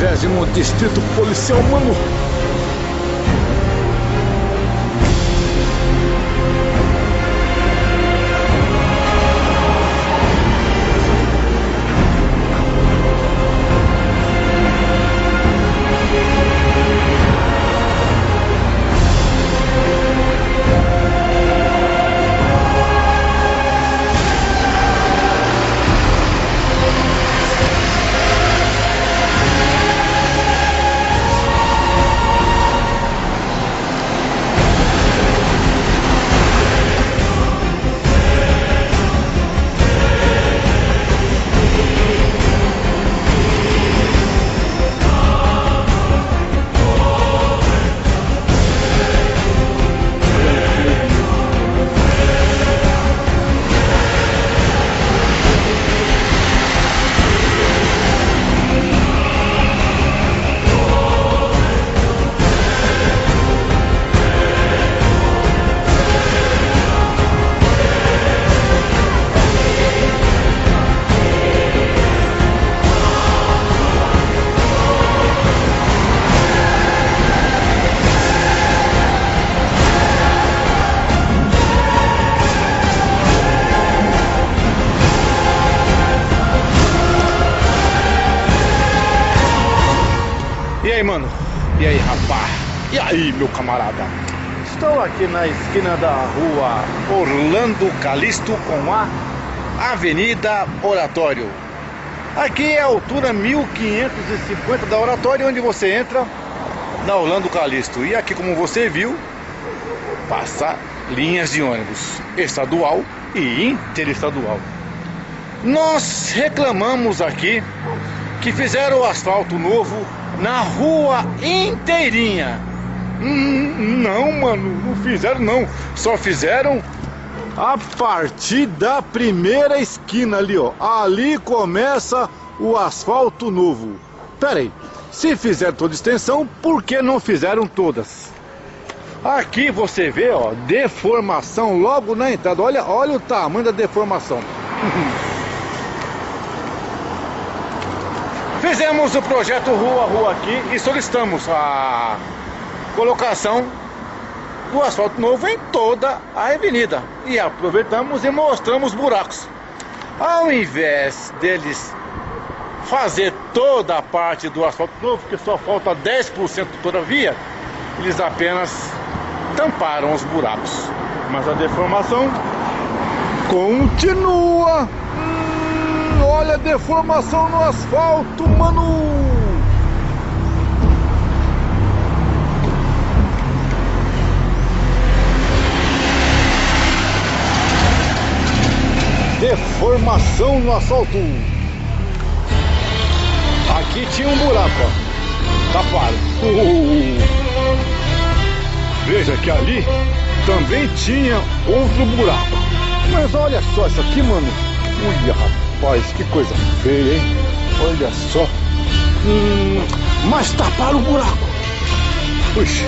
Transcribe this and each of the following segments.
trigésimo Distrito Policial, mano. E aí, meu camarada? Estou aqui na esquina da rua Orlando Calixto com a Avenida Oratório. Aqui é a altura 1550 da Oratório, onde você entra na Orlando Calixto. E aqui, como você viu, passa linhas de ônibus estadual e interestadual. Nós reclamamos aqui que fizeram o asfalto novo na rua inteirinha. Hum, não, mano, não fizeram não. Só fizeram a partir da primeira esquina ali, ó. Ali começa o asfalto novo. Pera aí, se fizeram toda extensão, por que não fizeram todas? Aqui você vê, ó, deformação logo na entrada. Olha, olha o tamanho da deformação. Fizemos o projeto Rua a Rua aqui e solicitamos a colocação do asfalto novo em toda a avenida. E aproveitamos e mostramos buracos. Ao invés deles fazer toda a parte do asfalto novo, que só falta 10% de toda via, eles apenas tamparam os buracos. Mas a deformação continua. Hum, olha a deformação no asfalto, mano. Deformação no asfalto. Aqui tinha um buraco, ó. Taparam. Uh. Veja que ali também tinha outro buraco. Mas olha só isso aqui, mano. Olha, rapaz, que coisa feia, hein? Olha só. Hum, mas taparam o buraco. Puxa.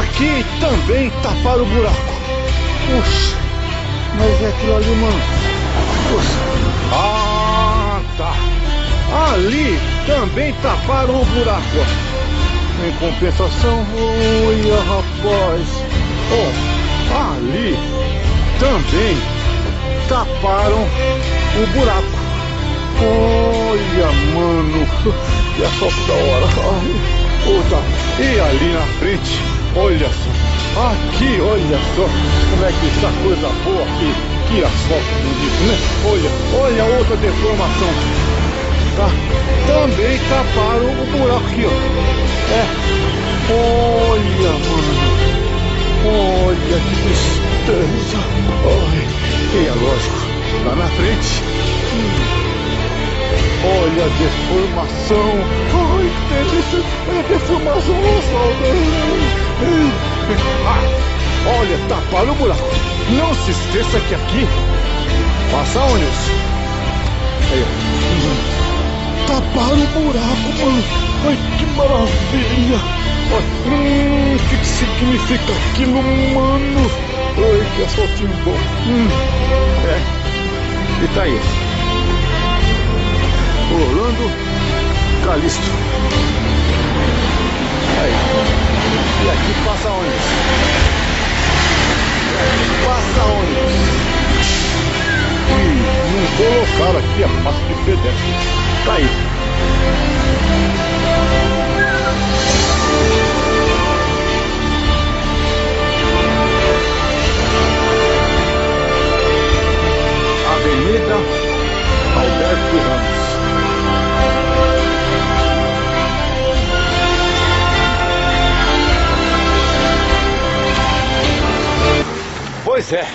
Aqui também taparam o buraco. Puxa. Mas é aquilo ali, mano. Puxa. Ah, tá. Ali também taparam o buraco. Em compensação, olha, rapaz. Ó, ali também taparam o buraco. Olha, mano, e a foto da hora. Outra. E ali na frente, olha só. Aqui, olha só como é que está coisa boa aqui. Que asfalto bonito, né? Olha, olha outra deformação. Tá? Também taparam o buraco aqui, ó. É. Olha, mano. Olha que tristeza. Ai, e é lógico, lá na frente. hum, Olha a deformação. Ai, que delícia. Olha a deformação no Ah, olha, taparam o buraco. Não se esqueça que aqui passa ônibus. Aí, ó. Taparam o buraco, mano. Ai, que maravilha. Ai, hum, o que, que significa aquilo, mano? Ai, que asfaltinho bom. Hum, é. E tá aí. Orlando Calixto. E aqui passa. E aqui passa ônibus. E não colocaram aqui a faixa de pedestre. Tá aí. Pois é,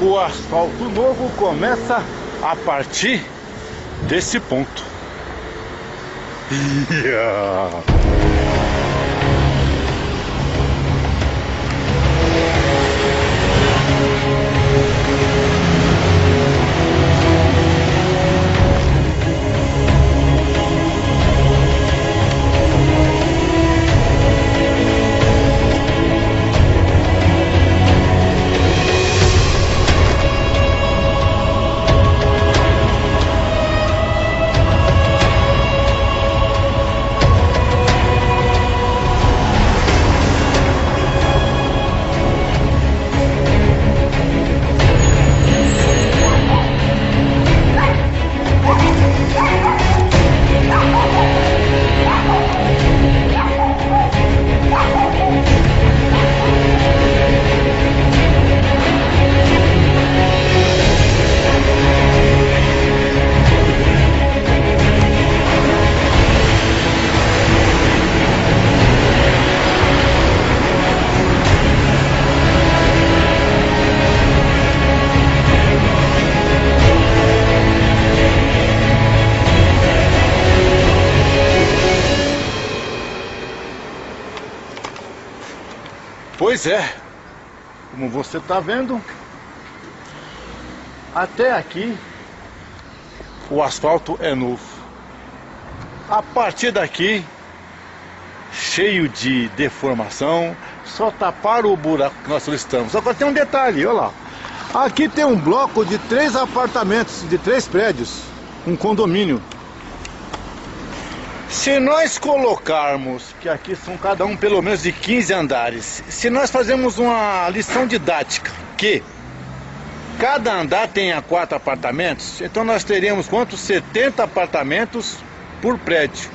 o asfalto novo começa a partir desse ponto. Yeah. Pois é, como você está vendo, até aqui o asfalto é novo. A partir daqui, cheio de deformação, só taparam o buraco que nós solicitamos. Agora tem um detalhe, olha lá. Aqui tem um bloco de três apartamentos, de três prédios, um condomínio. Se nós colocarmos, que aqui são cada um pelo menos de 15 andares, se nós fazemos uma lição didática, que cada andar tenha quatro apartamentos, então nós teríamos quantos? 70 apartamentos por prédio.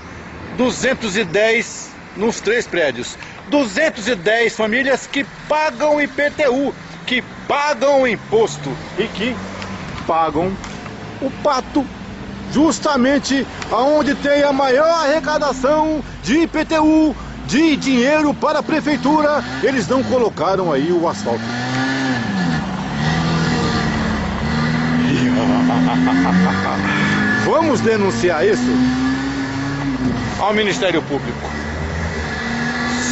210 nos três prédios. 210 famílias que pagam IPTU, que pagam imposto e que pagam o pato justamente aonde tem a maior arrecadação de IPTU, de dinheiro para a prefeitura, eles não colocaram aí o asfalto. Vamos denunciar isso ao Ministério Público.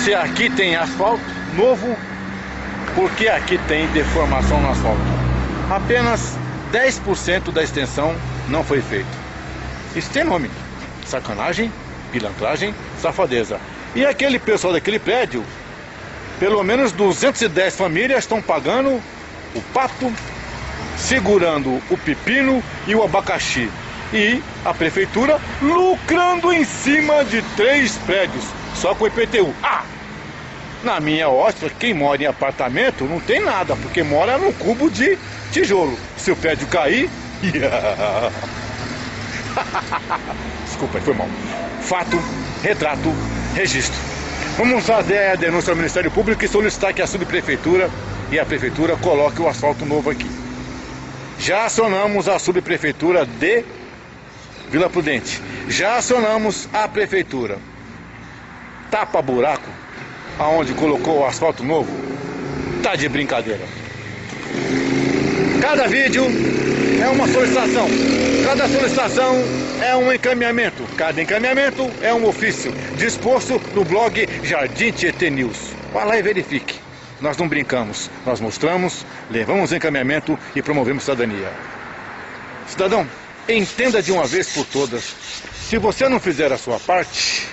Se aqui tem asfalto novo, por que aqui tem deformação no asfalto? Apenas 10% da extensão não foi feito. Isso tem nome. Sacanagem, pilantragem, safadeza. E aquele pessoal daquele prédio, pelo menos 210 famílias estão pagando o pato, segurando o pepino e o abacaxi. E a prefeitura lucrando em cima de três prédios, só com IPTU. Ah! Na minha ótica, quem mora em apartamento não tem nada, porque mora num cubo de tijolo. Se o prédio cair, Desculpa, foi mal. Fato, retrato, registro. Vamos fazer a denúncia ao Ministério Público e solicitar que a subprefeitura e a prefeitura coloque o asfalto novo aqui. Já acionamos a subprefeitura de Vila Prudente. Já acionamos a prefeitura. Tapa buraco aonde colocou o asfalto novo. Tá de brincadeira. Cada vídeo é uma solicitação. Cada solicitação é um encaminhamento. Cada encaminhamento é um ofício disposto no blog Jardim Tietê News. Vá lá e verifique. Nós não brincamos, nós mostramos, levamos encaminhamento e promovemos cidadania. Cidadão, entenda de uma vez por todas: se você não fizer a sua parte,